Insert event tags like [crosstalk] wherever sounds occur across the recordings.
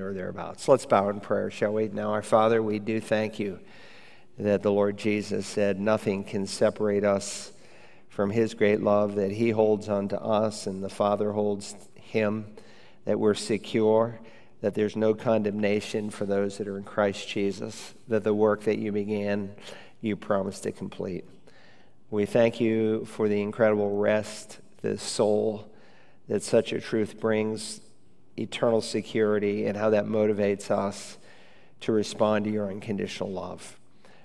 or thereabouts. Let's bow in prayer, shall we? Now, our Father, we do thank you that the Lord Jesus said, Nothing can separate us from his great love that he holds unto us and the Father holds him, that we're secure, that there's no condemnation for those that are in Christ Jesus, that the work that you began, you promised to complete. We thank you for the incredible rest, the soul that such a truth brings eternal security and how that motivates us to respond to your unconditional love.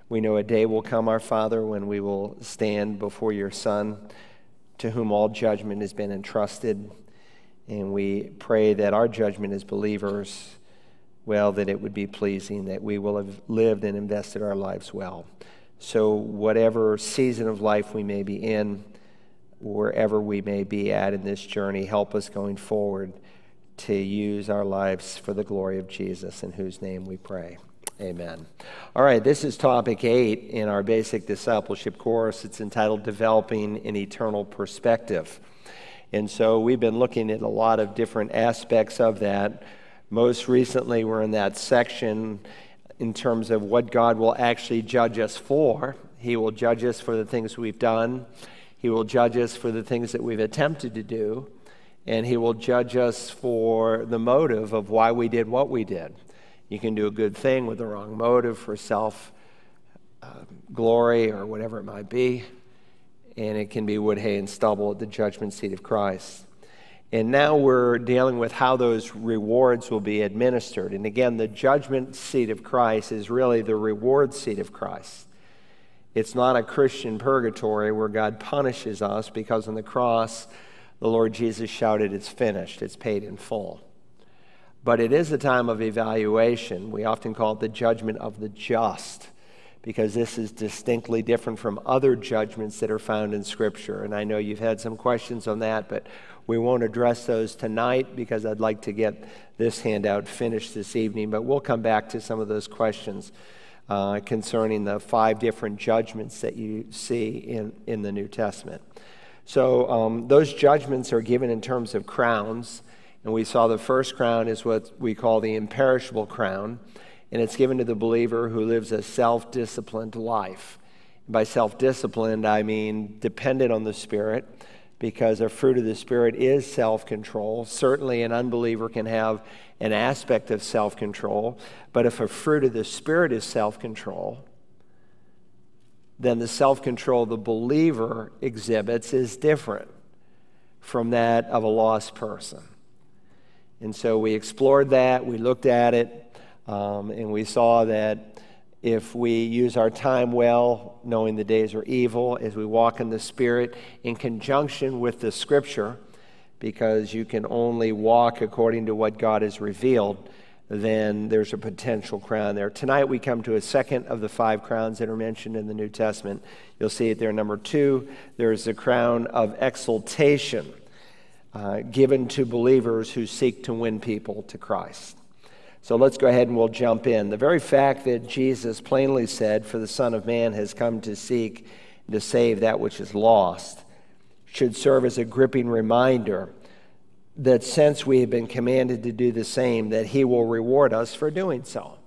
We know a day will come, our Father, when we will stand before your Son, to whom all judgment has been entrusted. And we pray that our judgment as believers, well, that it would be pleasing, that we will have lived and invested our lives well. So, whatever season of life we may be in, wherever we may be at in this journey, help us going forward to use our lives for the glory of Jesus, in whose name we pray. Amen. All right, this is topic eight in our basic discipleship course. It's entitled Developing an Eternal Perspective. And so we've been looking at a lot of different aspects of that. Most recently, we're in that section in terms of what God will actually judge us for. He will judge us for the things we've done, He will judge us for the things that we've attempted to do and He will judge us for the motive of why we did what we did. You can do a good thing with the wrong motive for self uh, glory or whatever it might be, and it can be wood, hay, and stubble at the judgment seat of Christ. And now we're dealing with how those rewards will be administered. And again, the judgment seat of Christ is really the reward seat of Christ. It's not a Christian purgatory where God punishes us because on the cross, the Lord Jesus shouted, It's finished, it's paid in full. But it is a time of evaluation. We often call it the judgment of the just because this is distinctly different from other judgments that are found in Scripture. And I know you've had some questions on that, but we won't address those tonight because I'd like to get this handout finished this evening. But we'll come back to some of those questions uh, concerning the five different judgments that you see in, in the New Testament. So um, those judgments are given in terms of crowns. And we saw the first crown is what we call the imperishable crown. And it's given to the believer who lives a self disciplined life. By self disciplined, I mean dependent on the Spirit, because a fruit of the Spirit is self control. Certainly, an unbeliever can have an aspect of self control, but if a fruit of the Spirit is self control, then the self control the believer exhibits is different from that of a lost person. And so we explored that, we looked at it, um, and we saw that if we use our time well, knowing the days are evil, as we walk in the Spirit in conjunction with the Scripture, because you can only walk according to what God has revealed then there's a potential crown there. Tonight we come to a second of the five crowns that are mentioned in the New Testament. You'll see it there. Number two, there's the crown of exaltation uh, given to believers who seek to win people to Christ. So let's go ahead and we'll jump in. The very fact that Jesus plainly said, For the Son of Man has come to seek to save that which is lost, should serve as a gripping reminder that since we have been commanded to do the same, that he will reward us for doing so.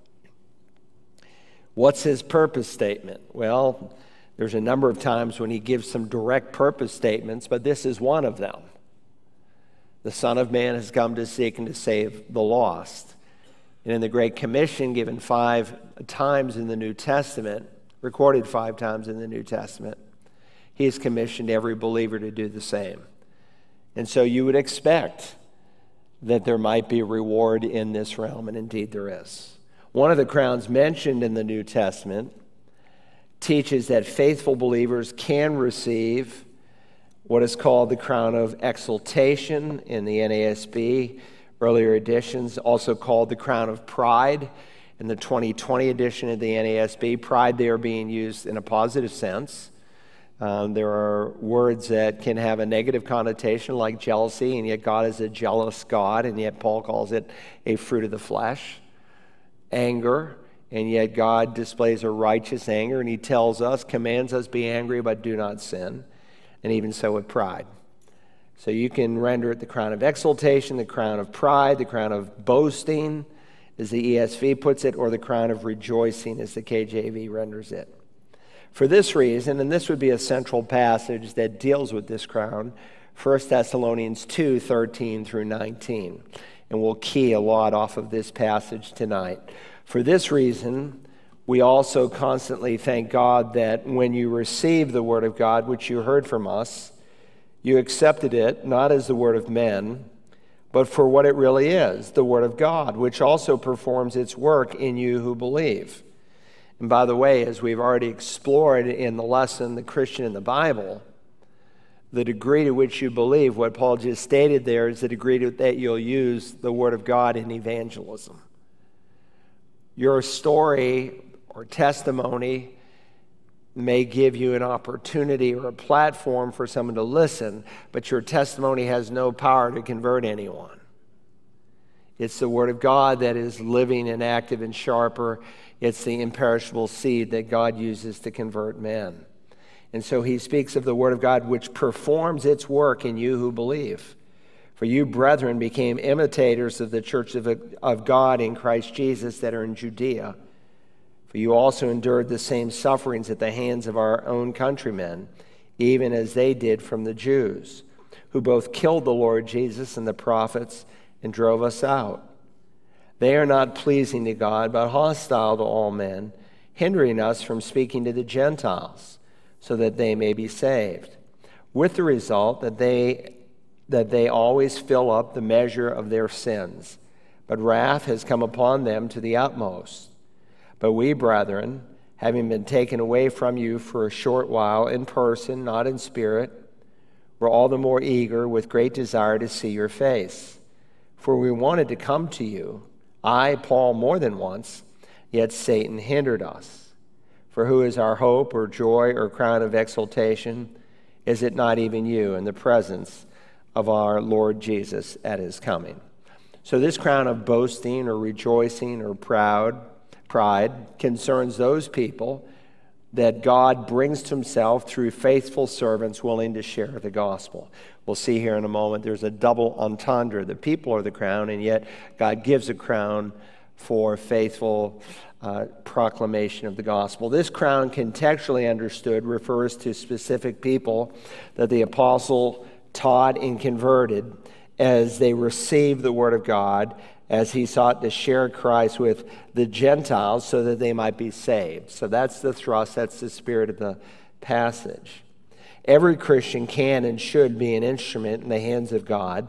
What's his purpose statement? Well, there's a number of times when he gives some direct purpose statements, but this is one of them. The Son of Man has come to seek and to save the lost. And in the Great Commission, given five times in the New Testament, recorded five times in the New Testament, he has commissioned every believer to do the same. And so you would expect that there might be reward in this realm, and indeed there is. One of the crowns mentioned in the New Testament teaches that faithful believers can receive what is called the crown of exaltation in the NASB, earlier editions, also called the crown of pride in the 2020 edition of the NASB. Pride there being used in a positive sense. Um, there are words that can have a negative connotation, like jealousy, and yet God is a jealous God, and yet Paul calls it a fruit of the flesh. Anger, and yet God displays a righteous anger, and He tells us, commands us, be angry, but do not sin. And even so with pride. So you can render it the crown of exaltation, the crown of pride, the crown of boasting, as the ESV puts it, or the crown of rejoicing, as the KJV renders it. For this reason, and this would be a central passage that deals with this crown, 1 Thessalonians 2 13 through 19. And we'll key a lot off of this passage tonight. For this reason, we also constantly thank God that when you receive the Word of God, which you heard from us, you accepted it not as the Word of men, but for what it really is the Word of God, which also performs its work in you who believe. And by the way, as we've already explored in the lesson, The Christian in the Bible, the degree to which you believe, what Paul just stated there, is the degree that you'll use the Word of God in evangelism. Your story or testimony may give you an opportunity or a platform for someone to listen, but your testimony has no power to convert anyone. It's the Word of God that is living and active and sharper. It's the imperishable seed that God uses to convert men. And so he speaks of the Word of God, which performs its work in you who believe. For you, brethren, became imitators of the church of, of God in Christ Jesus that are in Judea. For you also endured the same sufferings at the hands of our own countrymen, even as they did from the Jews, who both killed the Lord Jesus and the prophets and drove us out. They are not pleasing to God, but hostile to all men, hindering us from speaking to the Gentiles, so that they may be saved. With the result that they, that they always fill up the measure of their sins. But wrath has come upon them to the utmost. But we, brethren, having been taken away from you for a short while in person, not in spirit, were all the more eager with great desire to see your face. For we wanted to come to you, I, Paul, more than once, yet Satan hindered us. For who is our hope or joy or crown of exultation? Is it not even you in the presence of our Lord Jesus at his coming? So, this crown of boasting or rejoicing or proud pride concerns those people that God brings to himself through faithful servants willing to share the gospel. We'll see here in a moment there's a double entendre. The people are the crown, and yet God gives a crown for faithful uh, proclamation of the gospel. This crown, contextually understood, refers to specific people that the apostle taught and converted as they received the word of God as he sought to share Christ with the Gentiles so that they might be saved. So that's the thrust, that's the spirit of the passage. Every Christian can and should be an instrument in the hands of God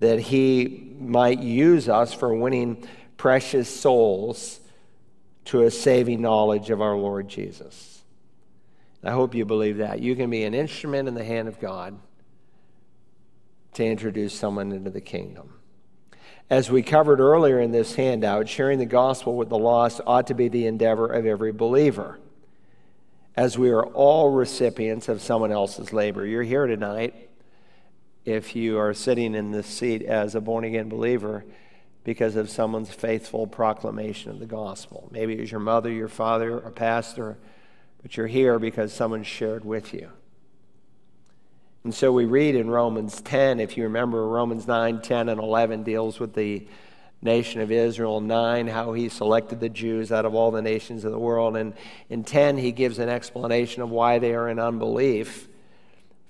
that he might use us for winning precious souls to a saving knowledge of our Lord Jesus. I hope you believe that. You can be an instrument in the hand of God to introduce someone into the kingdom. As we covered earlier in this handout, sharing the gospel with the lost ought to be the endeavor of every believer, as we are all recipients of someone else's labor. You're here tonight if you are sitting in this seat as a born again believer because of someone's faithful proclamation of the gospel. Maybe it was your mother, your father, a pastor, but you're here because someone shared with you. And so we read in Romans 10, if you remember, Romans 9, 10, and 11 deals with the nation of Israel. 9, how he selected the Jews out of all the nations of the world. And in 10, he gives an explanation of why they are in unbelief.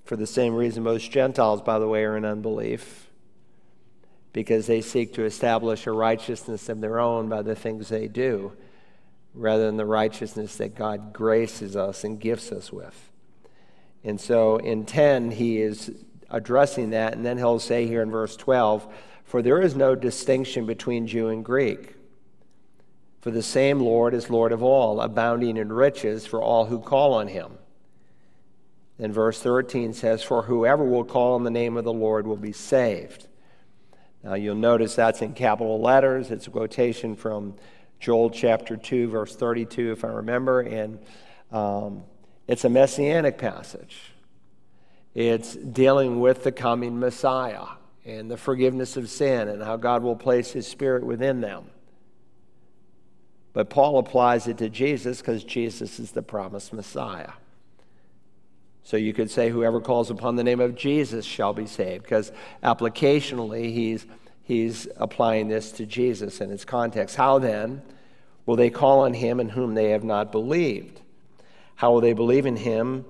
For the same reason most Gentiles, by the way, are in unbelief. Because they seek to establish a righteousness of their own by the things they do, rather than the righteousness that God graces us and gifts us with. And so in 10, he is addressing that. And then he'll say here in verse 12, For there is no distinction between Jew and Greek. For the same Lord is Lord of all, abounding in riches for all who call on him. Then verse 13 says, For whoever will call on the name of the Lord will be saved. Now you'll notice that's in capital letters. It's a quotation from Joel chapter 2, verse 32, if I remember. And um, it's a messianic passage. It's dealing with the coming Messiah and the forgiveness of sin and how God will place his spirit within them. But Paul applies it to Jesus because Jesus is the promised Messiah. So you could say, whoever calls upon the name of Jesus shall be saved, because applicationally, he's, he's applying this to Jesus in its context. How then will they call on him in whom they have not believed? How will they believe in him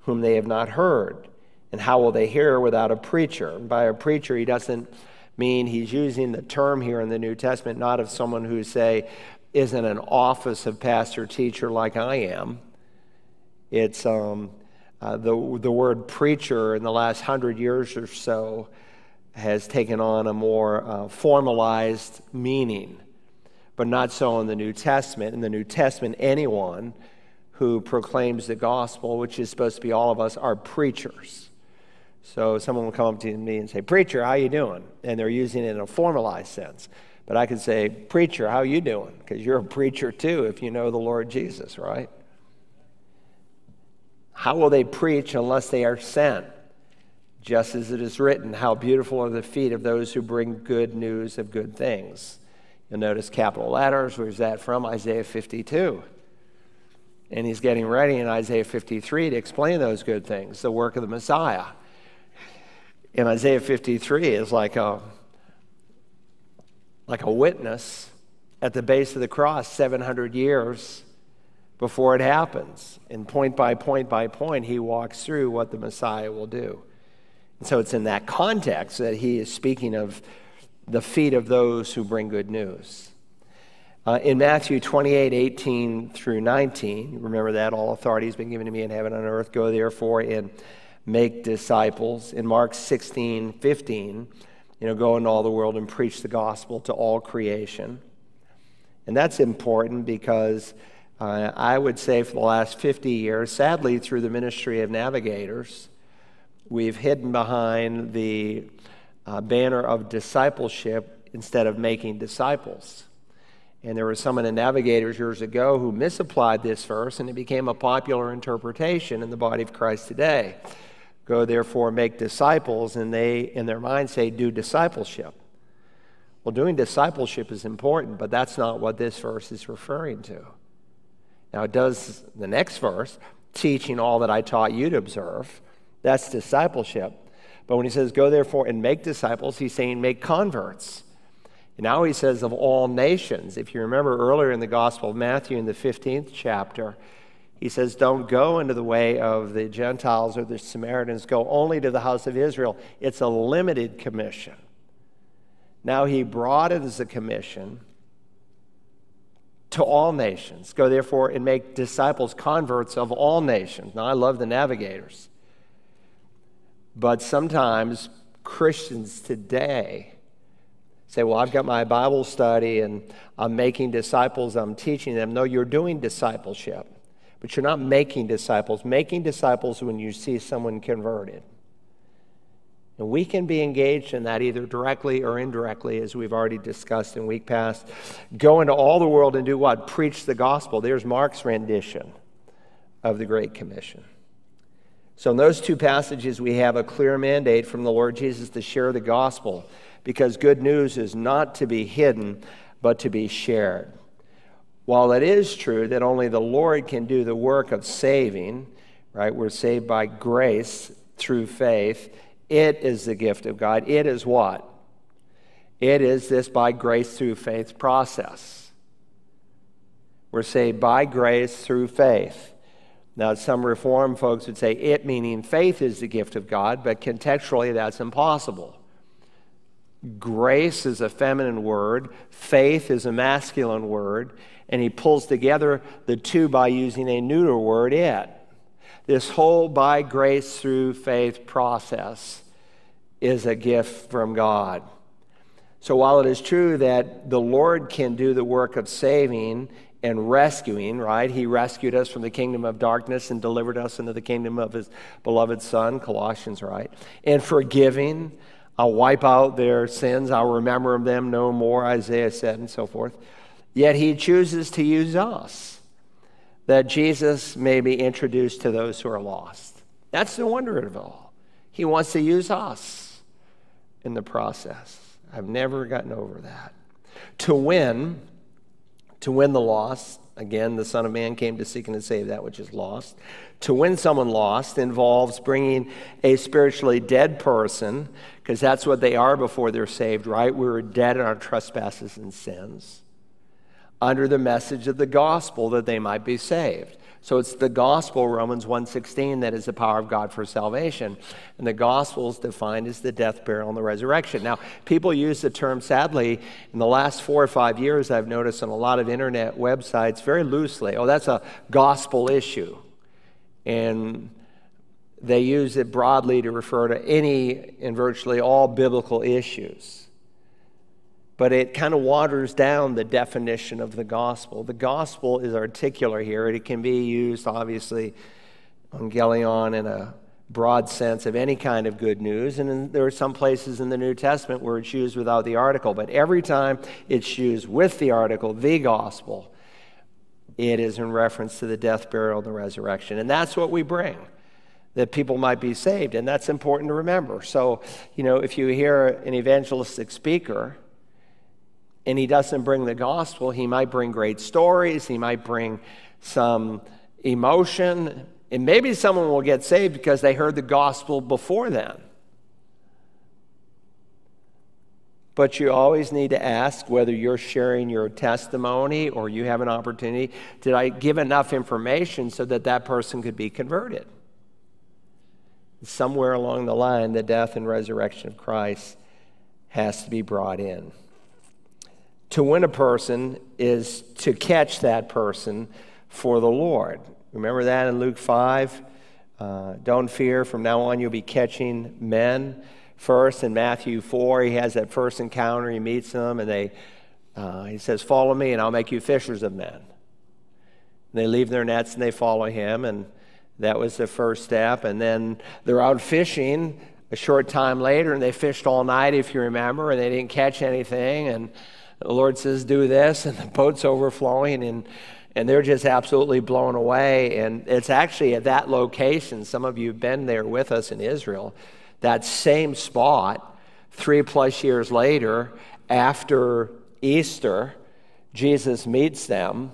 whom they have not heard? And how will they hear without a preacher? By a preacher, he doesn't mean he's using the term here in the New Testament, not of someone who, say, is in an office of pastor teacher like I am. It's um, uh, the, the word preacher in the last hundred years or so has taken on a more uh, formalized meaning, but not so in the New Testament. In the New Testament, anyone who proclaims the gospel, which is supposed to be all of us, are preachers. So someone will come up to me and say, "Preacher, how you doing?" And they're using it in a formalized sense. But I could say, "Preacher, how you doing?" Because you're a preacher too if you know the Lord Jesus, right? How will they preach unless they are sent? Just as it is written, how beautiful are the feet of those who bring good news of good things. You'll notice capital letters. Where's that from? Isaiah 52. And he's getting ready in Isaiah 53 to explain those good things, the work of the Messiah. In Isaiah 53 is like a like a witness at the base of the cross 700 years before it happens. And point by point by point, he walks through what the Messiah will do. And so it's in that context that he is speaking of the feet of those who bring good news. Uh, in Matthew 28 18 through 19, remember that all authority has been given to me in heaven and earth. Go therefore and make disciples. In Mark 16 15, you know, go into all the world and preach the gospel to all creation. And that's important because uh, I would say for the last 50 years, sadly, through the ministry of navigators, We've hidden behind the uh, banner of discipleship instead of making disciples. And there was someone in Navigators years ago who misapplied this verse, and it became a popular interpretation in the body of Christ today. Go therefore, make disciples, and they, in their mind, say, do discipleship. Well, doing discipleship is important, but that's not what this verse is referring to. Now, it does the next verse, teaching all that I taught you to observe. That's discipleship. But when he says, go therefore and make disciples, he's saying make converts. And now he says, of all nations. If you remember earlier in the Gospel of Matthew in the 15th chapter, he says, don't go into the way of the Gentiles or the Samaritans, go only to the house of Israel. It's a limited commission. Now he broadens the commission to all nations. Go therefore and make disciples, converts of all nations. Now I love the navigators. But sometimes Christians today say, Well, I've got my Bible study and I'm making disciples, I'm teaching them. No, you're doing discipleship, but you're not making disciples. Making disciples when you see someone converted. And we can be engaged in that either directly or indirectly, as we've already discussed in week past. Go into all the world and do what? Preach the gospel. There's Mark's rendition of the Great Commission. So, in those two passages, we have a clear mandate from the Lord Jesus to share the gospel because good news is not to be hidden, but to be shared. While it is true that only the Lord can do the work of saving, right? We're saved by grace through faith. It is the gift of God. It is what? It is this by grace through faith process. We're saved by grace through faith. Now, some Reform folks would say it meaning faith is the gift of God, but contextually that's impossible. Grace is a feminine word, faith is a masculine word, and he pulls together the two by using a neuter word, it. This whole by grace through faith process is a gift from God. So while it is true that the Lord can do the work of saving and rescuing, right? He rescued us from the kingdom of darkness and delivered us into the kingdom of his beloved Son, Colossians, right? And forgiving, I'll wipe out their sins, I'll remember them no more, Isaiah said, and so forth. Yet he chooses to use us, that Jesus may be introduced to those who are lost. That's the wonder of it all. He wants to use us in the process. I've never gotten over that. To win, to win the lost, Again, the Son of Man came to seek and to save that which is lost. To win someone lost involves bringing a spiritually dead person, because that's what they are before they're saved, right? We were dead in our trespasses and sins, under the message of the gospel that they might be saved. So it's the gospel, Romans 1.16, that is the power of God for salvation. And the gospel is defined as the death, burial, and the resurrection. Now, people use the term, sadly, in the last four or five years, I've noticed on a lot of internet websites very loosely. Oh, that's a gospel issue. And they use it broadly to refer to any and virtually all biblical issues but it kind of waters down the definition of the gospel. The gospel is articular here, it can be used, obviously, euangelion in a broad sense of any kind of good news. And in, there are some places in the New Testament where it's used without the article, but every time it's used with the article, the gospel, it is in reference to the death, burial, and the resurrection. And that's what we bring that people might be saved. And that's important to remember. So, you know, if you hear an evangelistic speaker, and he doesn't bring the gospel, he might bring great stories, he might bring some emotion, and maybe someone will get saved because they heard the gospel before then. But you always need to ask whether you're sharing your testimony or you have an opportunity. Did I give enough information so that that person could be converted? Somewhere along the line, the death and resurrection of Christ has to be brought in to win a person is to catch that person for the Lord. Remember that in Luke 5? Uh, don't fear, from now on you'll be catching men. First, in Matthew 4, he has that first encounter, he meets them, and they, uh, he says, Follow me, and I'll make you fishers of men. And they leave their nets and they follow him, and that was the first step. And then they're out fishing a short time later, and they fished all night, if you remember, and they didn't catch anything. And the Lord says, do this, [laughs] and the boat's overflowing, and, and they're just absolutely blown away. And it's actually at that location, some of you have been there with us in Israel, that same spot, three plus years later, after Easter, Jesus meets them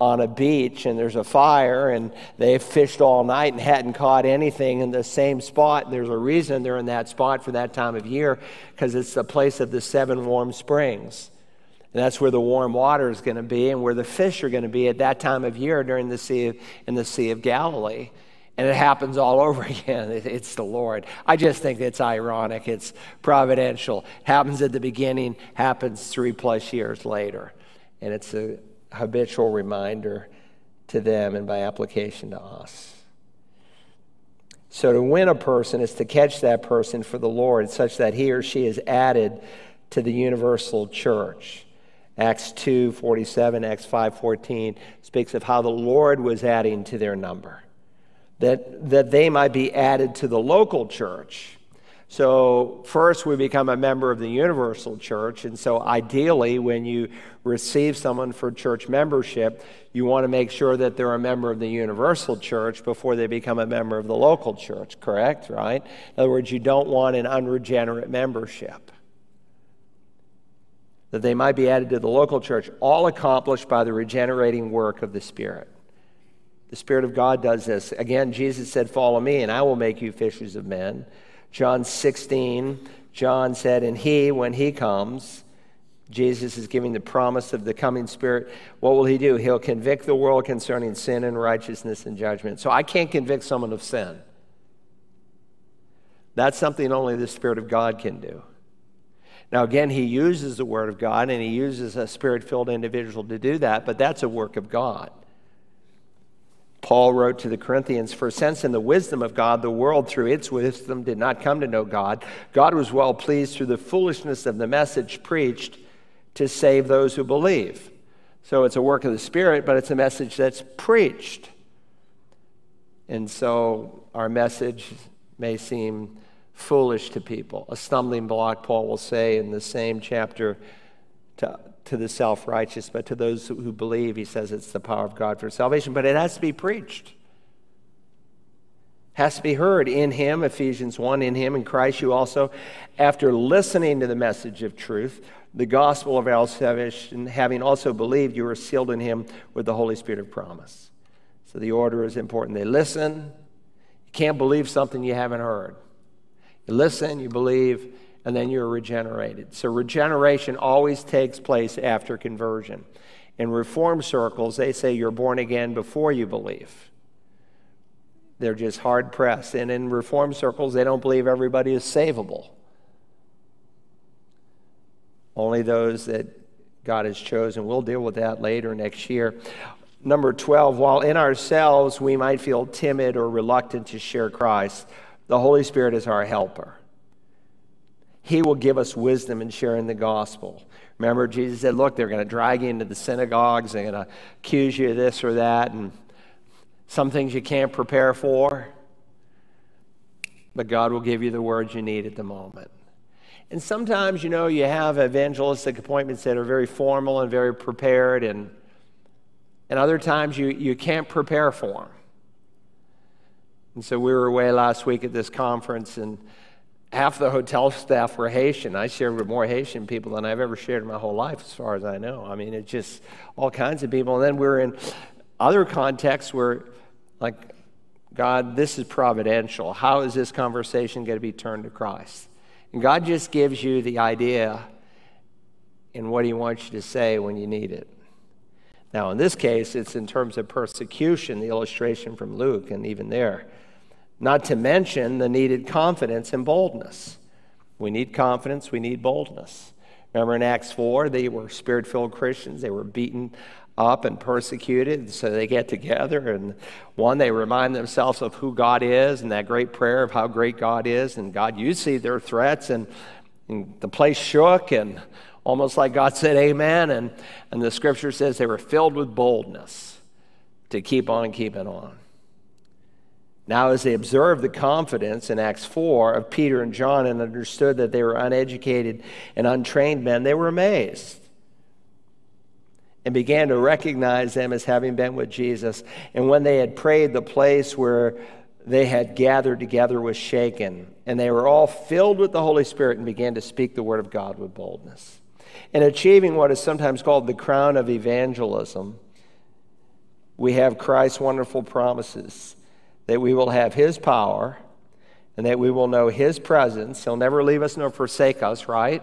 on a beach and there's a fire and they fished all night and hadn't caught anything in the same spot. And There's a reason they're in that spot for that time of year because it's the place of the seven warm springs. And that's where the warm water is going to be and where the fish are going to be at that time of year during the sea of, in the Sea of Galilee. And it happens all [laughs] over again. It's the Lord. I just think it's ironic. It's providential. Happens at the beginning, happens three plus years later. And it's a habitual reminder to them and by application to us. So to win a person is to catch that person for the Lord such that he or she is added to the universal church. Acts 2 47, Acts 5 14 speaks of how the Lord was adding to their number, that, that they might be added to the local church. So, first, we become a member of the universal church. And so, ideally, when you receive someone for church membership, you want to make sure that they're a member of the universal church before they become a member of the local church, correct? Right? In other words, you don't want an unregenerate membership that they might be added to the local church, all accomplished by the regenerating work of the Spirit. The Spirit of God does this. Again, Jesus said, Follow me, and I will make you fishers of men. John 16, John said, And he, when he comes, Jesus is giving the promise of the coming Spirit. What will he do? He'll convict the world concerning sin and righteousness and judgment. So I can't convict someone of sin. That's something only the Spirit of God can do. Now, again, he uses the Word of God and he uses a spirit filled individual to do that, but that's a work of God. Paul wrote to the Corinthians, For since in the wisdom of God, the world through its wisdom did not come to know God, God was well pleased through the foolishness of the message preached to save those who believe. So it's a work of the Spirit, but it's a message that's preached. And so our message may seem foolish to people, a stumbling block, Paul will say in the same chapter to, to the self righteous, but to those who believe, he says it's the power of God for salvation. But it has to be preached, has to be heard in him, Ephesians 1, in him, in Christ, you also, after listening to the message of truth, the gospel of our salvation, having also believed, you are sealed in him with the Holy Spirit of promise. So the order is important. They listen. You can't believe something you haven't heard. You listen, you believe, and then you're regenerated. So regeneration always takes place after conversion. In reform circles, they say you're born again before you believe. They're just hard pressed. And in reform circles, they don't believe everybody is savable. Only those that God has chosen. We'll deal with that later next year. Number 12, while in ourselves we might feel timid or reluctant to share Christ, the Holy Spirit is our helper. He will give us wisdom in sharing the gospel. Remember, Jesus said, Look, they're going to drag you into the synagogues, they're going to accuse you of this or that, and some things you can't prepare for. But God will give you the words you need at the moment. And sometimes, you know, you have evangelistic appointments that are very formal and very prepared, and, and other times you, you can't prepare for them. And so we were away last week at this conference, and half the hotel [laughs] staff were Haitian. I shared with more Haitian people than I've ever shared in my whole life, as far as I know. I mean, it's just all kinds of people. And then we we're in other contexts where, like, God, this is providential. How is this conversation going to be turned to Christ? And God just gives you the idea and what He wants you to say when you need it. Now, in this case, it's in terms of persecution, the illustration from Luke, and even there. Not to mention the needed confidence and boldness. We need confidence, we need boldness. Remember in Acts 4, they were spirit filled Christians. They were beaten up and persecuted. So they get together and one, they remind themselves of who God is and that great prayer of how great God is. And God, you see their threats, and, and the place shook and almost like God said, Amen. And, and the scripture says they were filled with boldness to keep on keeping on. Now, as they observed the confidence in Acts 4 of Peter and John and understood that they were uneducated and untrained men, they were amazed and began to recognize them as having been with Jesus. And when they had prayed, the place where they had gathered together was shaken, and they were all filled with the Holy Spirit and began to speak the word of God with boldness. In achieving what is sometimes called the crown of evangelism, we have Christ's wonderful promises that we will have His power and that we will know His presence. He'll never leave us nor forsake us, right?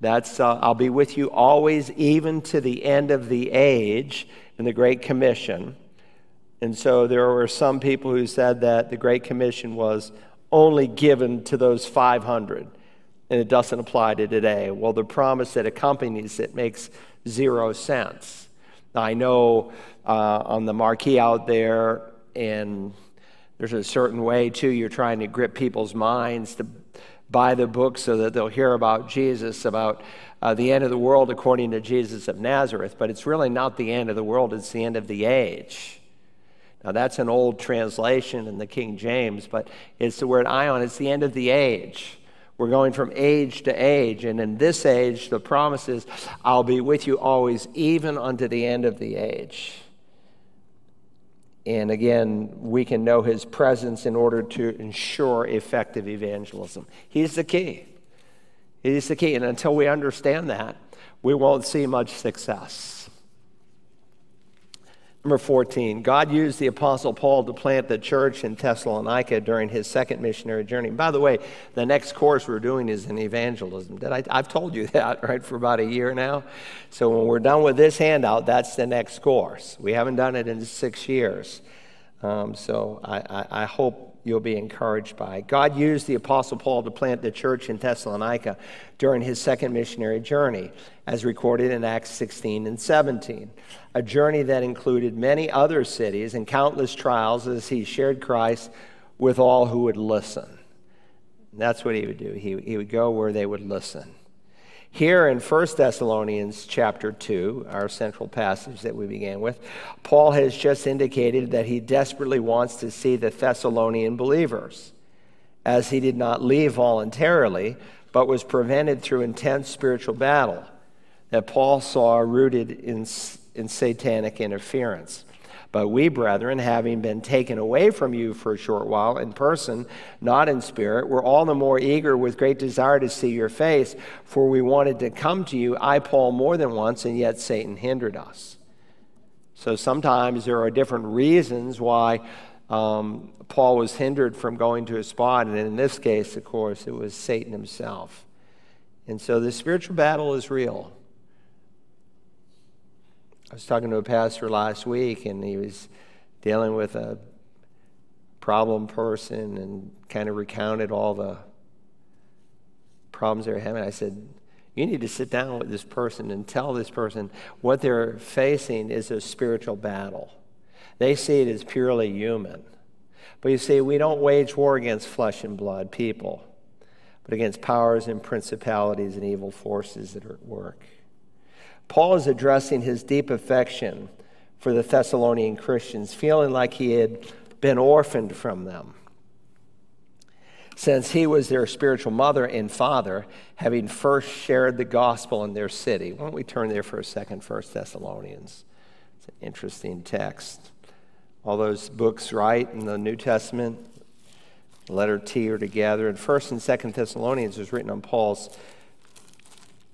That's, uh, I'll be with you always, even to the end of the age, in the Great Commission. And so there were some people who said that the Great Commission was only given to those 500, and it doesn't apply to today. Well, the promise that accompanies it makes zero sense. I know uh, on the marquee out there, and there's a certain way, too, you're trying to grip people's minds to buy the book so that they'll hear about Jesus, about uh, the end of the world according to Jesus of Nazareth. But it's really not the end of the world, it's the end of the age. Now, that's an old translation in the King James, but it's the word aion. It's the end of the age. We're going from age to age. And in this age, the promise is, I'll be with you always, even unto the end of the age. And again, we can know his presence in order to ensure effective evangelism. He's the key. He's the key. And until we understand that, we won't see much success. Number 14, God used the Apostle Paul to plant the church in Thessalonica during his second missionary journey. by the way, the next course we're doing is in evangelism. Did I, I've told you [laughs] that, right, for about a year now. So when we're done with this handout, that's the next course. We haven't done it in six years. Um, so I, I, I hope you'll be encouraged by. God used the Apostle Paul to plant the church in Thessalonica during his second missionary journey, as recorded in Acts 16 and 17. A journey that included many other cities and countless trials as he shared Christ with all who would listen. And that's what he would do. He, he would go where they would listen. Here in 1 Thessalonians chapter 2, our central passage that we began with, Paul has just indicated that he desperately wants to see the Thessalonian believers, as he did not leave voluntarily, but was prevented through intense spiritual battle that Paul saw rooted in, in satanic interference. But we, brethren, having been taken away from you for a short while in person, not in spirit, were all the more eager with great desire to see your face, for we wanted to come to you, I, Paul, more than once, and yet Satan hindered us. So sometimes there are different reasons why um, Paul was hindered from going to a spot, and in this case, of course, it was Satan himself. And so the spiritual battle is real. I was talking to a pastor last week, and he was dealing with a problem person and kind of recounted all the problems they were having. I said, You need to sit down with this person and tell this person what they're facing is a spiritual battle. They see it as purely human. But you see, we don't wage war against flesh and blood people, but against powers and principalities and evil forces that are at work. Paul is addressing his deep affection for the Thessalonian Christians, feeling like he had been orphaned from them. Since he was their spiritual mother and father, having first shared the gospel in their city. Why don't we turn there for a second, First Thessalonians? It's an interesting text. All those books, right, in the New Testament, letter T are together. And First and Second Thessalonians was written on Paul's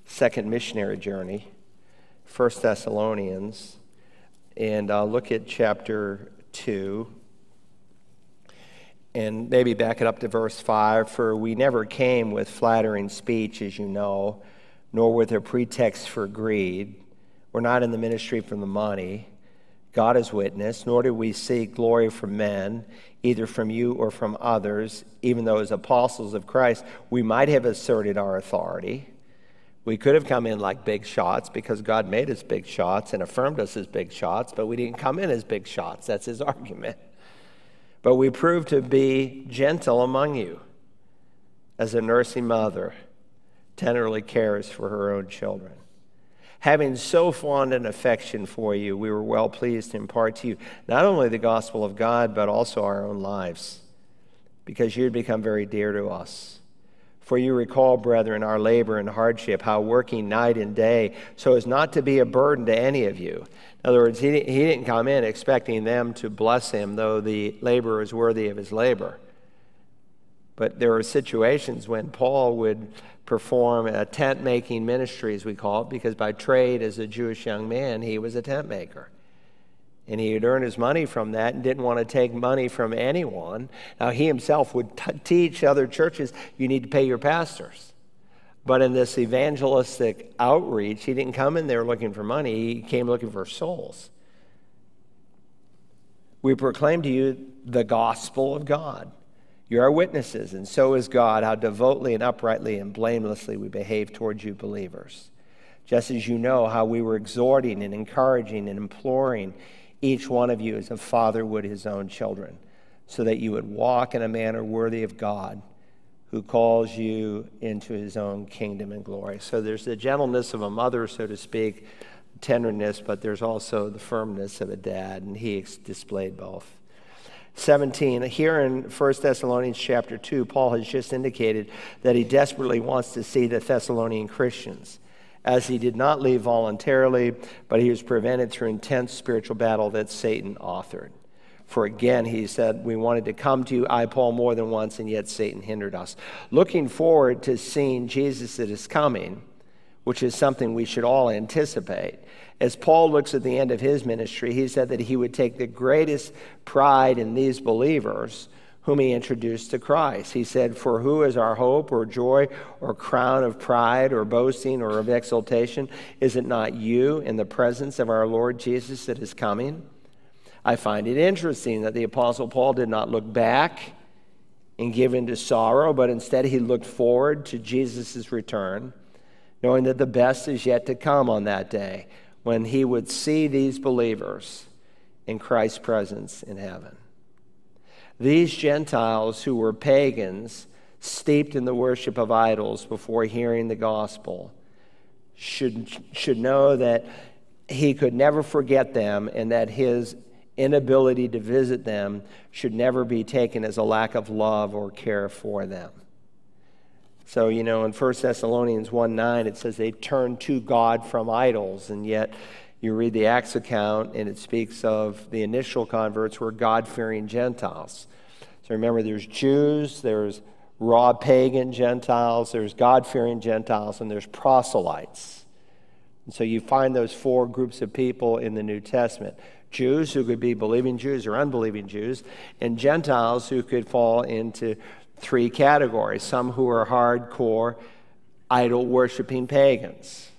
second missionary journey. 1 Thessalonians, and I'll look at chapter 2 and maybe back it up to verse 5 For we never came with flattering speech, as you know, nor with a pretext for greed. We're not in the ministry for the money. God is witness, nor do we seek glory from men, either from you or from others, even though as apostles of Christ we might have asserted our authority. We could have come in like big shots because God made us big shots and affirmed us as big shots, but we didn't come in as big shots. That's his [laughs] argument. But we proved to be gentle among you, as a nursing mother tenderly cares for her own children. Having so fond an affection for you, we were well pleased to impart to you not only the gospel of God, but also our own lives, because you had become very dear to us. For you recall, brethren, our labor and hardship, how working night and day, so as not to be a burden to any of you. In other words, he, he didn't come in expecting them to bless him, though the labor is worthy of his labor. But there were situations when Paul would perform a tent making ministry, as we call it, because by trade, as a Jewish young man, he was a tent maker and he had earned his money from that and didn't want to take money from anyone. Now, he himself would t- teach other churches, you need to pay your pastors. But in this evangelistic outreach, he didn't come in there looking for money, he came looking for souls. We proclaim to you the gospel of God. You are witnesses, and so is God, how devoutly and uprightly and blamelessly we behave towards you believers. Just as you know how we were exhorting and encouraging and imploring each one of you as a father would his own children, so that you would walk in a manner worthy of God who calls you into his own kingdom and glory. So there's the gentleness of a mother, so to speak, tenderness, but there's also the firmness of a dad, and he displayed both. 17 here in 1 thessalonians chapter 2 paul has just indicated that he desperately wants to see the thessalonian christians as he did not leave voluntarily, but he was prevented through intense spiritual battle that Satan authored. For again, he said, We wanted to come to you, I, Paul, more than once, and yet Satan hindered us. Looking forward to seeing Jesus that is coming, which is something we should all anticipate. As Paul looks at the end of his ministry, he said that he would take the greatest pride in these believers whom he introduced to Christ. He said, For who is our hope or joy or crown of pride or boasting or of exultation? Is it not you in the presence of our Lord Jesus that is coming? I find it interesting that the Apostle Paul did not look back and give in to sorrow, but instead he looked forward to Jesus' return, knowing that the best is yet to come on that day when he would see these believers in Christ's presence in heaven. These Gentiles who were pagans, steeped in the worship of idols before hearing the gospel, should, should know that he could never forget them and that his inability to visit them should never be taken as a lack of love or care for them. So, you know, in 1 Thessalonians 1 9, it says they turned to God from idols, and yet You read the Acts account, and it speaks of the initial converts were God fearing Gentiles. So remember, there's Jews, there's raw pagan Gentiles, there's God fearing Gentiles, and there's proselytes. And so you find those four groups of people in the New Testament Jews who could be believing Jews or unbelieving Jews, and Gentiles who could fall into three categories some who are hardcore, idol worshiping pagans.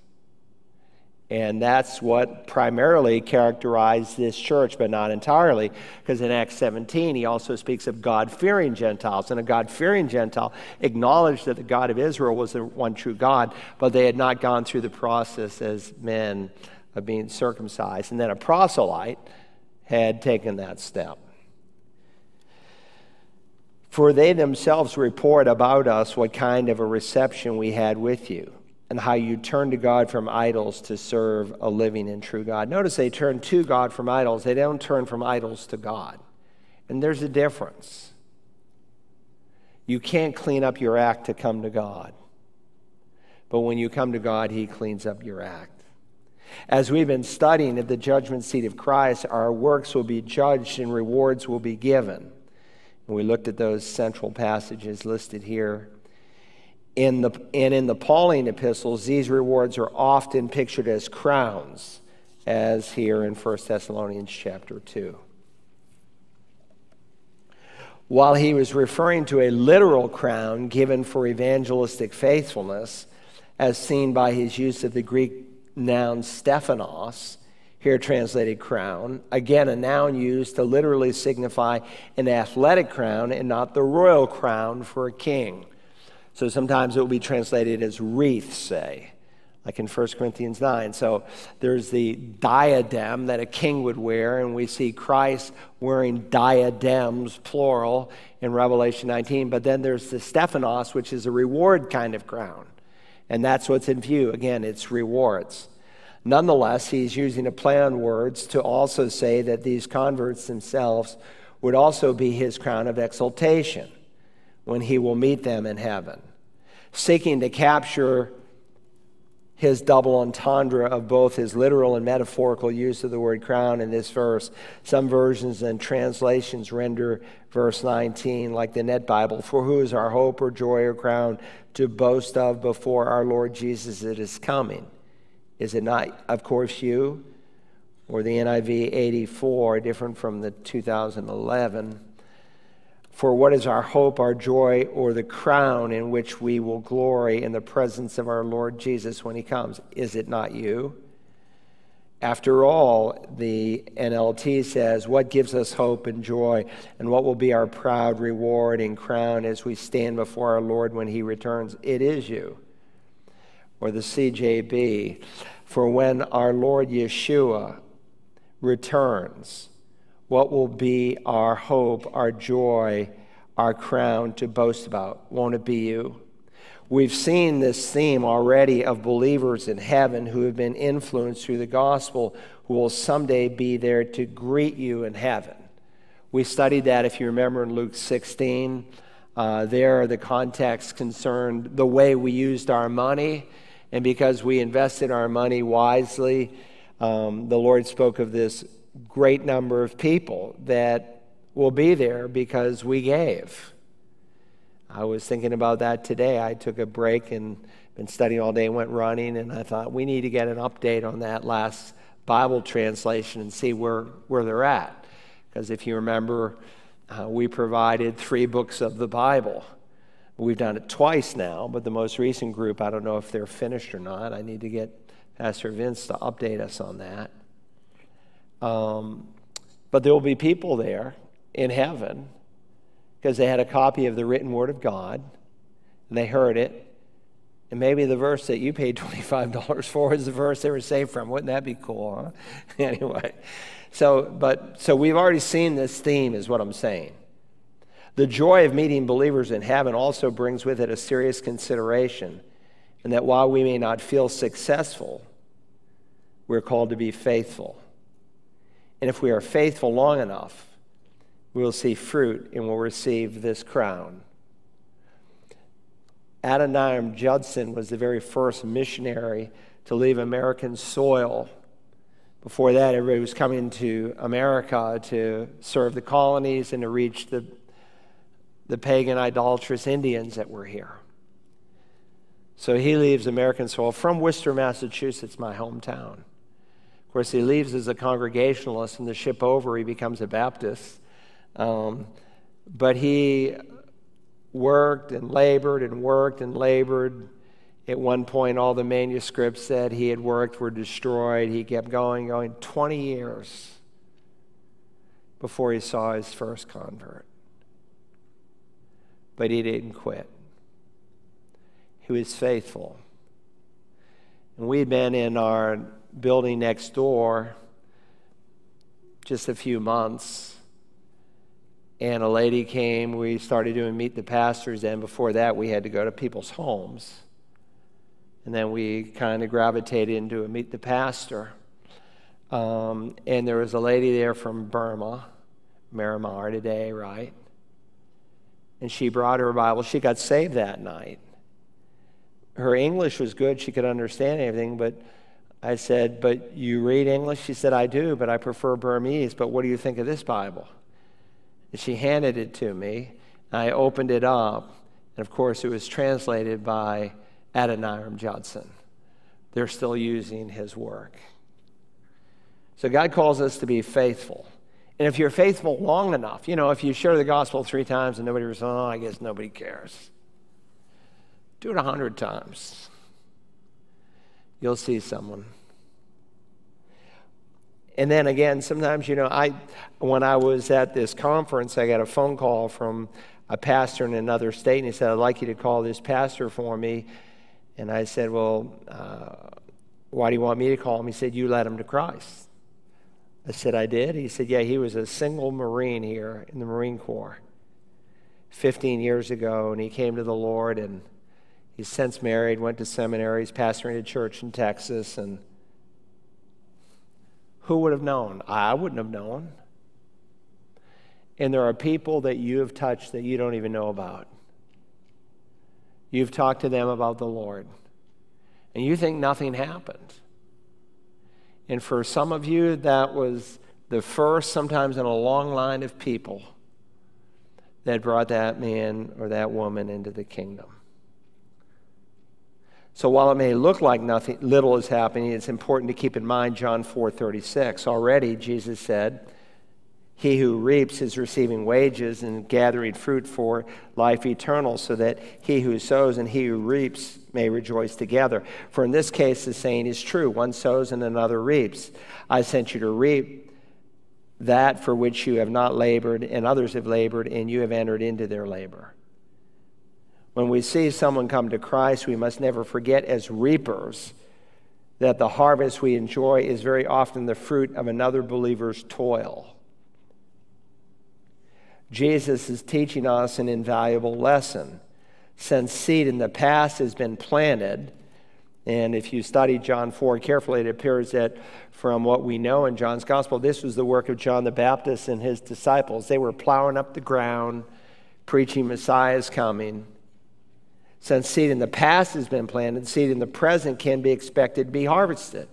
And that's what primarily characterized this church, but not entirely, because in Acts 17, he also speaks of God fearing Gentiles. And a God fearing Gentile acknowledged that the God of Israel was the one true God, but they had not gone through the process as men of being circumcised. And then a proselyte had taken that step. For they themselves report about us what kind of a reception we had with you and how you turn to God from idols to serve a living and true God. Notice they turn to God from idols, they don't turn from idols to God. And there's a difference. You can't clean up your act to come to God. But when you come to God, He cleans up your act. As we've been studying at the judgment seat of Christ, our works will be judged and rewards will be given. And we looked at those central passages listed here in the, and in the Pauline epistles, these rewards are often pictured as crowns, as here in 1 Thessalonians chapter 2. While he was referring to a literal crown given for evangelistic faithfulness, as seen by his use of the Greek noun Stephanos, here translated crown, again, a noun used to literally signify an athletic crown and not the royal crown for a king. So sometimes it will be translated as wreath, say, like in 1 Corinthians 9. So there's the diadem that a king would wear, and we see Christ wearing diadems, plural, in Revelation 19. But then there's the Stephanos, which is a reward kind of crown. And that's what's in view. Again, it's rewards. Nonetheless, he's using a play on words to also say that these converts themselves would also be his crown of exaltation when he will meet them in heaven, seeking to capture his double entendre of both his literal and metaphorical use of the word crown in this verse. Some versions and translations render verse 19 like the Net Bible For who is our hope or joy or crown to boast of before our Lord Jesus that is coming? Is it not, of course, you? Or the NIV 84, different from the 2011? For what is our hope, our joy, or the crown in which we will glory in the presence of our Lord Jesus when he comes? Is it not you? After all, the NLT says, What gives us hope and joy, and what will be our proud reward and crown as we stand before our Lord when he returns? It is you. Or the CJB, for when our Lord Yeshua returns, what will be our hope, our joy, our crown to boast about? Won't it be you? We've seen this theme already of believers in heaven who have been influenced through the gospel, who will someday be there to greet you in heaven. We studied that, if you remember, in Luke 16. Uh, there, the context concerned the way we used our money, and because we invested our money wisely, um, the Lord spoke of this great number of people that will be there because we gave. I was thinking about that today. I took a break and been studying all day, went running, and I thought we need to get an update on that last Bible translation and see where, where they're at. Because if you remember, uh, we provided three books of the Bible. We've done it twice now, but the most recent group, I don't know if they're finished or not. I need to get Pastor Vince to update us on that. Um, but there will be people there in heaven because they had a copy of the written word of God and they heard it. And maybe the verse that you paid $25 for is the verse they were saved from. Wouldn't that be cool, huh? [laughs] anyway. So, but, so we've already seen this theme, is what I'm saying. The joy of meeting believers in heaven also brings with it a serious consideration, and that while we may not feel successful, we're called to be faithful. And if we are faithful long enough, we will see fruit and will receive this crown. Adoniram Judson was the very first missionary to leave American soil Before that, everybody was coming to America to serve the colonies and to reach the, the pagan, idolatrous Indians that were here. So he leaves American soil from Worcester, Massachusetts, my hometown. Of course, he leaves as a Congregationalist, and the ship over, he becomes a Baptist. Um, but he worked and labored and worked and labored. At one point, all the manuscripts that he had worked were destroyed. He kept going, going 20 years before he saw his first convert. But he didn't quit, he was faithful. And we've been in our building next door just a few months and a lady came. We started doing Meet the Pastors, and before that, we had to go to people's homes. And then we kind of gravitated into a Meet the Pastor. Um, and there was a lady there from Burma, Myanmar today, right? And she brought her Bible. She got saved that night. Her English was good, she could understand everything, but I said, But you read English? She said, I do, but I prefer Burmese. But what do you think of this Bible? she handed it to me. I opened it up, and of course, it was translated by Adoniram Judson. They're still using his work. So God calls us to be faithful. And if you're faithful long enough, you know, if you share the gospel three times and nobody responds, oh, I guess nobody cares. Do it a hundred times. You'll see someone. And then again, sometimes, you know, I, when I was at this conference, I got a phone call from a pastor in another state, and he said, I'd like you to call this pastor for me. And I said, Well, uh, why do you want me to call him? He said, You led him to Christ. I said, I did. He said, Yeah, he was a single Marine here in the Marine Corps 15 years ago, and he came to the Lord, and he's since married, went to seminary, he's pastoring a church in Texas, and who would have known? I wouldn't have known. And there are people that you have touched that you don't even know about. You've talked to them about the Lord, and you think nothing happened. And for some of you, that was the first, sometimes in a long line of people that brought that man or that woman into the kingdom. So while it may look like nothing little is happening, it's important to keep in mind John 4:36. Already Jesus said, "He who reaps is receiving wages and gathering fruit for life eternal, so that he who sows and he who reaps may rejoice together." For in this case the saying is true, one sows and another reaps. I sent you to reap that for which you have not labored, and others have labored, and you have entered into their labor. When we see someone come to Christ, we must never forget as reapers that the harvest we enjoy is very often the fruit of another believer's toil. Jesus is teaching us an invaluable lesson. Since seed in the past has been planted, and if you study John 4 carefully, it appears that from what we know in John's gospel, this was the work of John the Baptist and his disciples. They were plowing up the ground, preaching Messiah's coming. Since seed in the past has been planted, seed in the present can be expected to be harvested.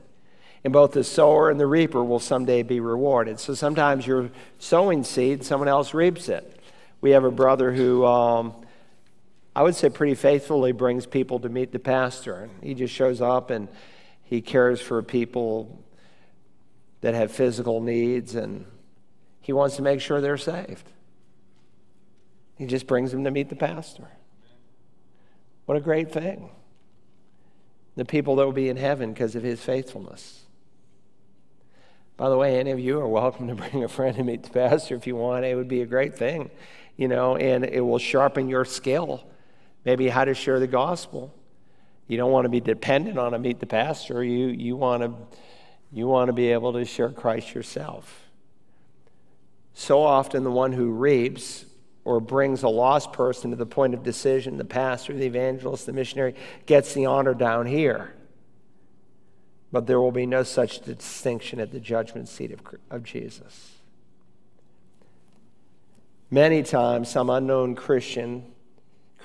And both the sower and the reaper will someday be rewarded. So sometimes you're sowing seed, someone else reaps it. We have a brother who, um, I would say, pretty faithfully brings people to meet the pastor. He just shows up and he cares for people that have physical needs and he wants to make sure they're saved. He just brings them to meet the pastor. What a great thing. The people that will be in heaven because of his faithfulness. By the way, any of you are welcome to bring a friend to meet the pastor if you want. It would be a great thing, you know, and it will sharpen your skill, maybe how to share the gospel. You don't want to be dependent on a meet the pastor. You, you, want to, you want to be able to share Christ yourself. So often, the one who reaps or brings a lost person to the point of decision, the pastor, the evangelist, the missionary gets the honor down here. But there will be no such distinction at the judgment seat of, of Jesus. Many times, some unknown Christian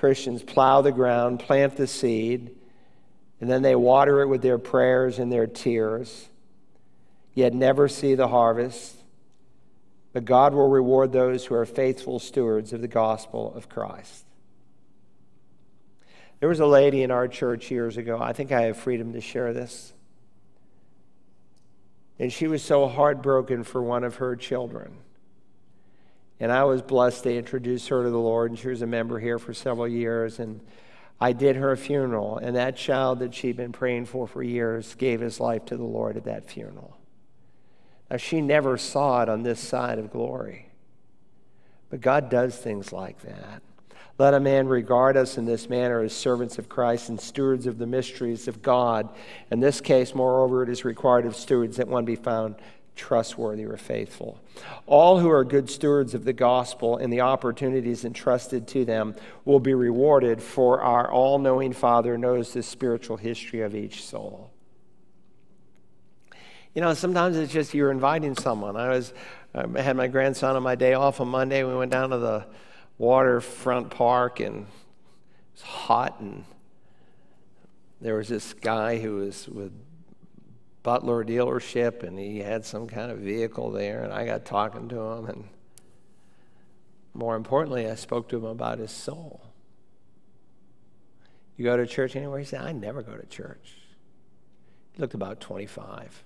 Christians plow the ground, plant the seed, and then they water it with their prayers and their tears. yet never see the harvest. But God will reward those who are faithful stewards of the gospel of Christ. There was a lady in our church years ago. I think I have freedom to share this. And she was so heartbroken for one of her children. And I was blessed to introduce her to the Lord, and she was a member here for several years. And I did her funeral, and that child that she'd been praying for for years gave his life to the Lord at that funeral. Now, she never saw it on this side of glory. But God does things like that. Let a man regard us in this manner as servants of Christ and stewards of the mysteries of God. In this case, moreover, it is required of stewards that one be found trustworthy or faithful. All who are good stewards of the gospel and the opportunities entrusted to them will be rewarded, for our all knowing Father knows the spiritual history of each soul. You know, sometimes it's just you're inviting someone. I was I had my grandson on my day off on Monday. We went down to the waterfront park and it was hot and there was this guy who was with Butler dealership and he had some kind of vehicle there and I got talking to him and more importantly I spoke to him about his soul. You go to church anywhere? He said, I never go to church. He looked about 25.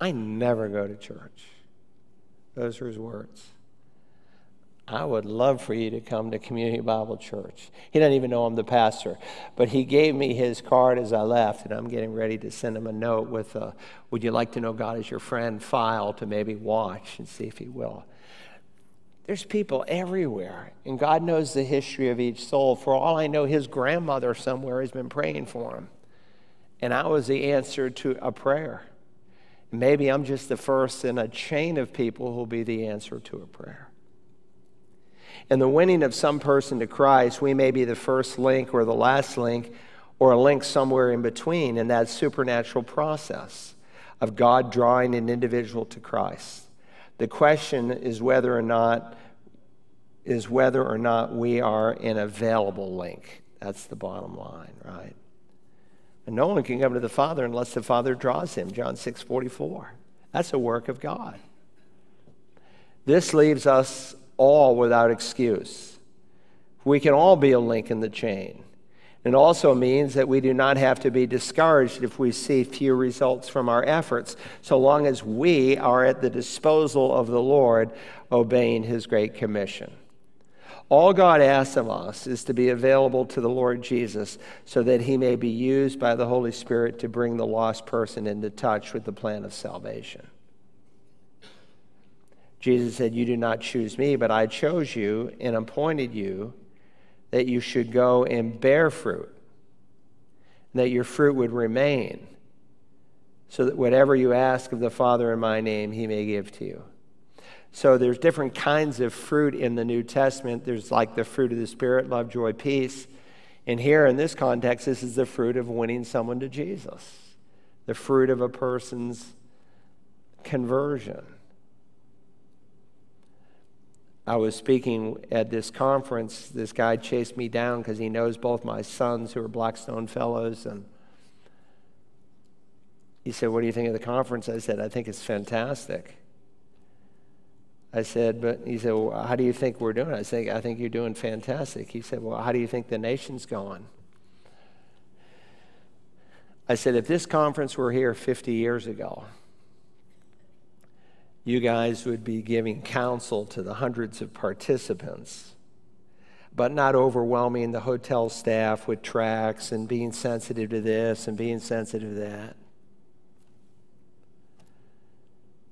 I never go to church. Those are his words. I would love for you to come to Community Bible Church. He doesn't even know I'm the pastor, but he gave me his card as I left, and I'm getting ready to send him a note with a Would you like to know God as your friend file to maybe watch and see if he will. There's people everywhere, and God knows the history of each soul. For all I know, his grandmother somewhere has been praying for him, and I was the answer to a prayer. Maybe I'm just the first in a chain of people who'll be the answer to a prayer. In the winning of some person to Christ, we may be the first link or the last link or a link somewhere in between in that supernatural process of God drawing an individual to Christ. The question is whether or not is whether or not we are an available link. That's the bottom line, right? And no one can come to the Father unless the Father draws him. John 6 44. That's a work of God. This leaves us all without excuse. We can all be a link in the chain. It also means that we do not have to be discouraged if we see few results from our efforts, so long as we are at the disposal of the Lord, obeying His great commission. All God asks of us is to be available to the Lord Jesus so that He may be used by the Holy Spirit to bring the lost person into touch with the plan of salvation. Jesus said, You do not choose me, but I chose you and appointed you that you should go and bear fruit, and that your fruit would remain, so that whatever you ask of the Father in my name, he may give to you. So there's different kinds of fruit in the New Testament. There's like the fruit of the Spirit, love, joy, peace. And here in this context, this is the fruit of winning someone to Jesus, the fruit of a person's conversion. I was speaking at this conference. This guy chased me down because he knows both my sons, who are Blackstone Fellows. And he said, What do you think of the conference? I said, I think it's fantastic. I said, But he said, well, How do you think we're doing? I said, I think you're doing fantastic. He said, Well, how do you think the nation's going? I said, If this conference were here 50 years ago, you guys would be giving counsel to the hundreds of participants, but not overwhelming the hotel staff with tracts and being sensitive to this and being sensitive to that.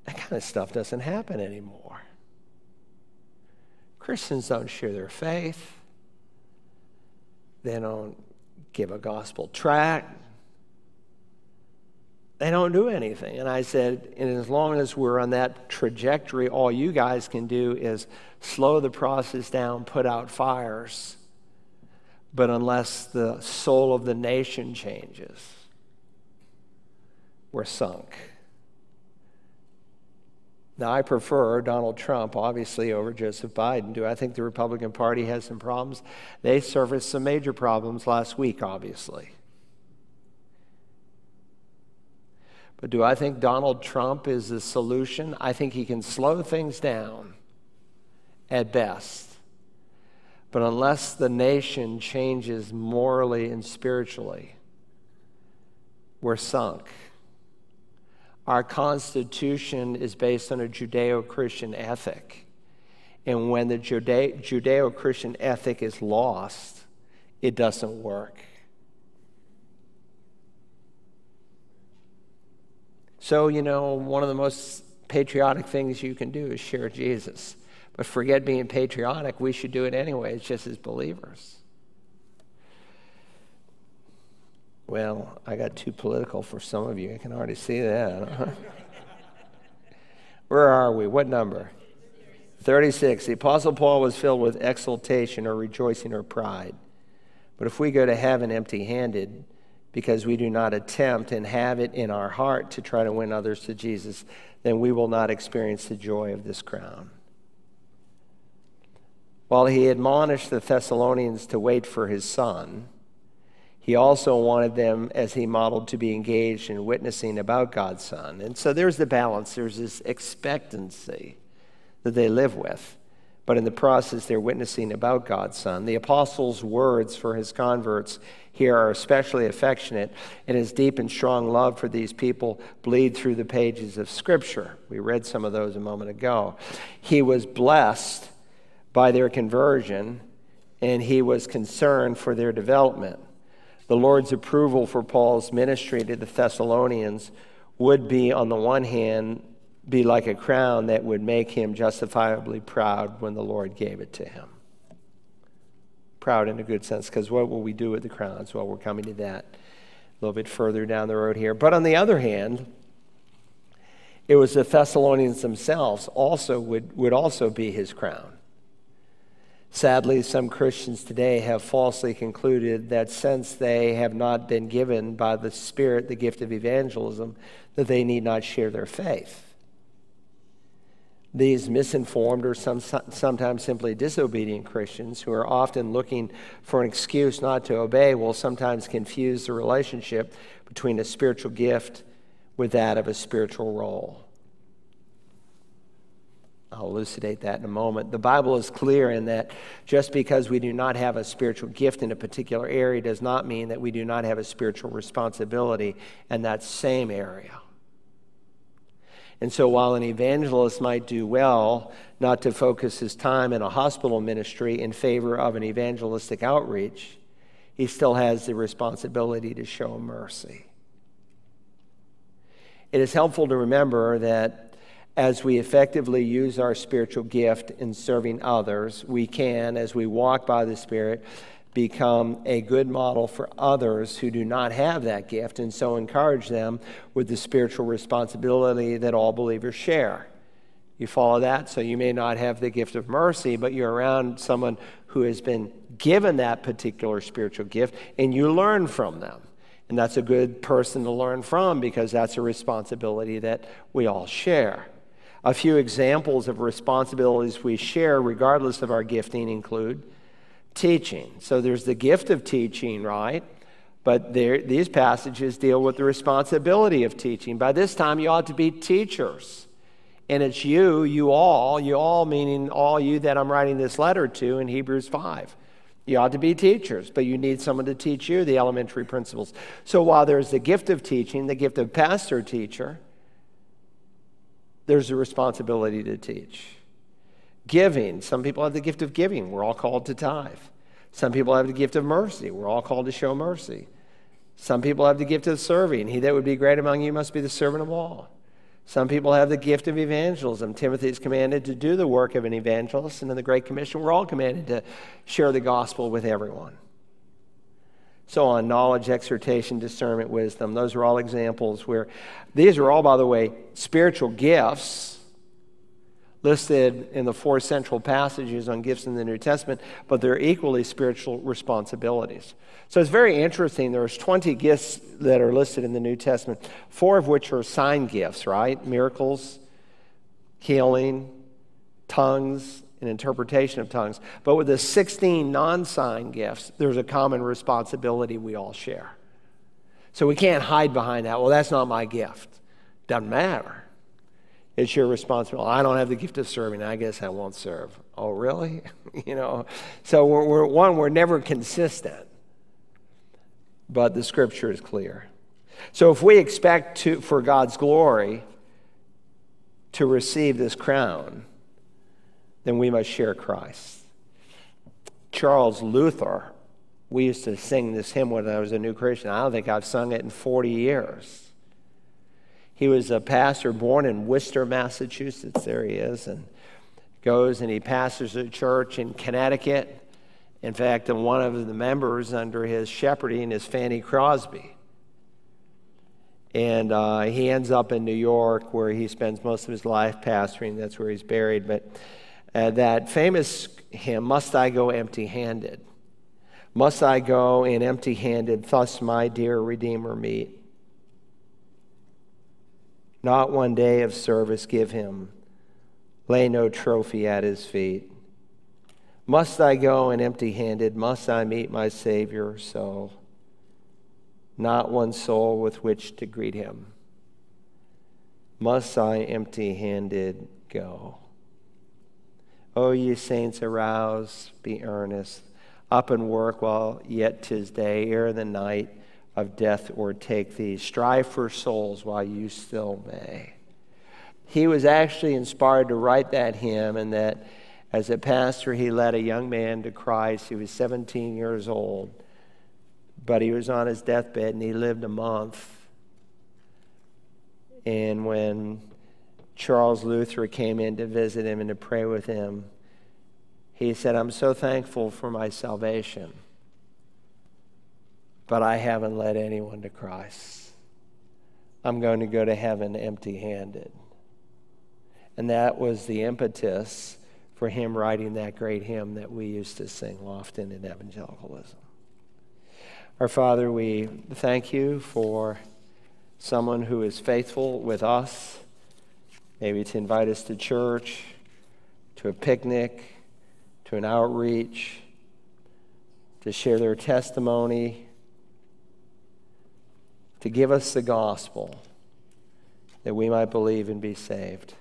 That kind of stuff doesn't happen anymore. Christians don't share their faith. They don't give a gospel tract. They don't do anything. And I said, and as long as we're on that trajectory, all you guys can do is slow the process down, put out fires. But unless the soul of the nation changes, we're sunk. Now, I prefer Donald Trump, obviously, over Joseph Biden. Do I think the Republican Party has some problems? They surfaced some major problems last week, obviously. But do I think Donald Trump is the solution? I think he can slow things down at best. But unless the nation changes morally and spiritually, we're sunk. Our Constitution is based on a Judeo Christian ethic. And when the Judeo Christian ethic is lost, it doesn't work. So, you know, one of the most patriotic things you can do is share Jesus. But forget being patriotic, we should do it anyways, just as believers. Well, I got too political for some of you. I can already see that. [laughs] Where are we? What number? 36. The Apostle Paul was filled with exultation or rejoicing or pride. But if we go to heaven empty handed, because we do not attempt and have it in our heart to try to win others to Jesus, then we will not experience the joy of this crown. While he admonished the Thessalonians to wait for his son, he also wanted them, as he modeled, to be engaged in witnessing about God's Son. And so there's the balance. There's this expectancy that they live with but in the process, they're witnessing about God's Son. The apostles' words for his converts here are especially affectionate, and his deep and strong love for these people bleed through the pages of Scripture. We read some of those a moment ago. He was blessed by their conversion, and he was concerned for their development. The Lord's approval for Paul's ministry to the Thessalonians would be, on the one hand, be like a crown that would make him justifiably proud when the Lord gave it to him. Proud in a good sense, because what will we do with the crowns? Well, we're coming to that a little bit further down the road here. But on the other hand, it was the Thessalonians themselves also would, would also be his crown. Sadly, some Christians today have falsely concluded that since they have not been given by the Spirit the gift of evangelism, that they need not share their faith. These misinformed or some, sometimes simply disobedient Christians who are often looking for an excuse not to obey will sometimes confuse the relationship between a spiritual gift with that of a spiritual role. I'll elucidate that in a moment. The Bible is clear in that just because we do not have a spiritual gift in a particular area does not mean that we do not have a spiritual responsibility in that same area. And so, while an evangelist might do well not to focus his time in a hospital ministry in favor of an evangelistic outreach, he still has the responsibility to show mercy. It is helpful to remember that as we effectively use our spiritual gift in serving others, we can, as we walk by the Spirit, become a good model for others who do not have that gift, and so encourage them with the spiritual responsibility that all believers share. You follow that? So you may not have the gift of mercy, but you're around someone who has been given that particular spiritual gift, and you learn from them. And that's a good person to learn from because that's a responsibility that we all share. A few examples of responsibilities we share, regardless of our gifting, include teaching. So there's the gift of teaching, right? But there, these passages deal with the responsibility of teaching. By this time, you ought to be teachers. And it's you, you all, you all meaning all you that I'm writing this letter to in Hebrews 5. You ought to be teachers, but you need someone to teach you the elementary principles. So while there's the gift of teaching, the gift of pastor teacher, there's a responsibility to teach. Giving. Some people have the gift of giving. We're all called to tithe. Some people have the gift of mercy. We're all called to show mercy. Some people have the gift of serving. He that would be great among you must be the servant of all. Some people have the gift of evangelism. Timothy is commanded to do the work of an evangelist, and in the Great Commission, we're all commanded to share the gospel with everyone. So on knowledge, exhortation, discernment, wisdom, those are all examples where these are all, by the way, spiritual gifts listed in the four central passages on gifts in the New Testament, but they're equally spiritual responsibilities. So it's very interesting. There's 20 gifts that are listed in the New Testament, four of which are sign gifts, right? Miracles, healing, tongues, and interpretation of tongues. But with the 16 non sign gifts, there's a common responsibility we all share. So we can't hide behind that. Well, that's not my gift. Doesn't matter. It's your responsibility. I don't have the gift of serving. I guess I won't serve. Oh, really? [laughs] you know, so we're, we're, one, we're never consistent, but the scripture is clear. So if we expect to, for God's glory to receive this crown, then we must share Christ. Charles Luther, we used to sing this hymn when I was a new Christian. I don't think I've sung it in 40 years. He was a pastor born in Worcester, Massachusetts. There he is, and goes and he pastors a church in Connecticut. In fact, and one of the members under his shepherding is Fanny Crosby. And uh, he ends up in New York where he spends most of his life pastoring. That's where he's buried. But uh, that famous hymn, Must I Go Empty Handed? Must I go in empty handed, thus my dear Redeemer meet? Not one day of service give him, lay no trophy at his feet. Must I go in empty handed? Must I meet my Savior so? Not one soul with which to greet him. Must I empty handed go? O ye saints, arouse, be earnest, up and work while yet 'tis day, ere the night of death o'ertake thee. Strive for souls while you still may. He was actually inspired to write that hymn, and that as a pastor, he led a young man to Christ. He was 17 years old, but he was on his deathbed and he lived a month. And when Charles Luther came in to visit him and to pray with him, he said, I'm so thankful for my salvation, but I haven't led anyone to Christ. I'm going to go to heaven empty handed. And that was the impetus for him writing that great hymn that we used to sing often in evangelicalism. Our Father, we thank you for someone who is faithful with us maybe to invite us to church, to a picnic, to an outreach, to share their testimony, to give us the gospel that we might believe and be saved.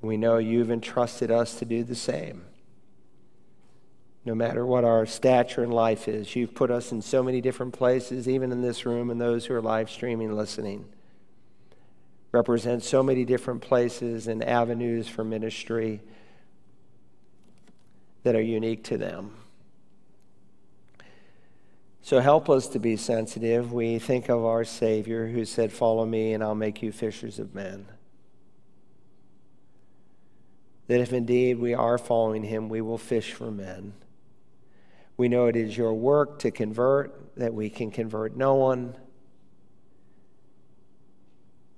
We know you've entrusted us to do the same. No matter what our stature in life is, you've put us in so many different places, even in this room and those who are live streaming, listening represent so many different places and avenues for ministry that are unique to them. So help us to be sensitive. We think of our Savior who said, Follow me, and I'll make you fishers of men. That if indeed we are following him, we will fish for men. We know it is your work to convert, that we can convert no one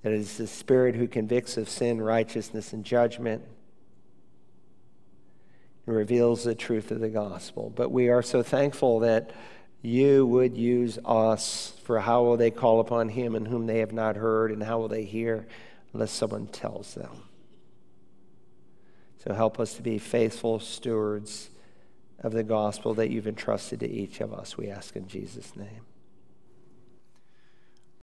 that it is the Spirit who convicts of sin, righteousness, and judgment and reveals the truth of the gospel. But we are so thankful that you would use us for how will they call upon him in whom they have not heard, and how will they hear unless someone tells them. So help us to be faithful stewards of the gospel that you've entrusted to each of us, we ask in Jesus' name.